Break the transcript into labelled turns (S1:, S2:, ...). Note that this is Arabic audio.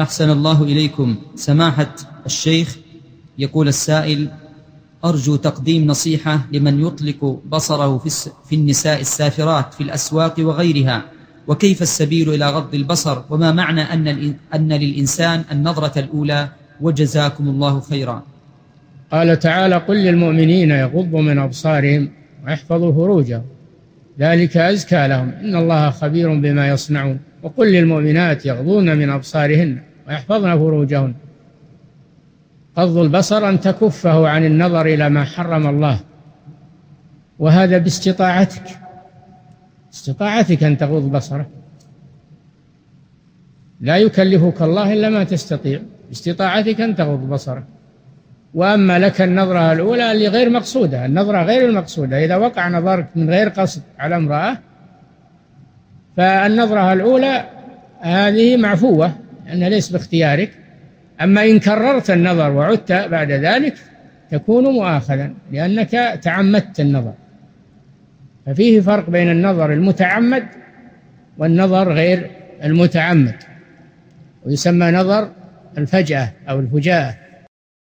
S1: أحسن الله إليكم. سماحة الشيخ يقول السائل أرجو تقديم نصيحة لمن يطلق بصره في النساء السافرات في الأسواق وغيرها. وكيف السبيل إلى غض البصر؟ وما معنى أن, أن للإنسان النظرة الأولى؟ وجزاكم الله خيرا.
S2: قال تعالى قل للمؤمنين يغضوا من أبصارهم ويحفظوا فروجهم. ذلك أزكى لهم. إن الله خبير بما يصنعون. وقل للمؤمنات يغضون من أبصارهن. ويحفظن فروجهن. غض البصر أن تكفه عن النظر إلى ما حرم الله. وهذا باستطاعتك. استطاعتك أن تغض بصرك لا يكلفك الله إلا ما تستطيع. باستطاعتك أن تغض بصرك وأما لك النظرة الأولى اللي غير مقصودة. النظرة غير المقصودة. إذا وقع نظرك من غير قصد على امرأة فالنظرة الأولى هذه معفوة. لأنها ليس باختيارك. أما إن كررت النظر وعدت بعد ذلك تكون مؤاخذا لأنك تعمدت النظر. ففيه فرق بين النظر المتعمد والنظر غير المتعمد ويسمى نظر الفجأة أو الفجاءة.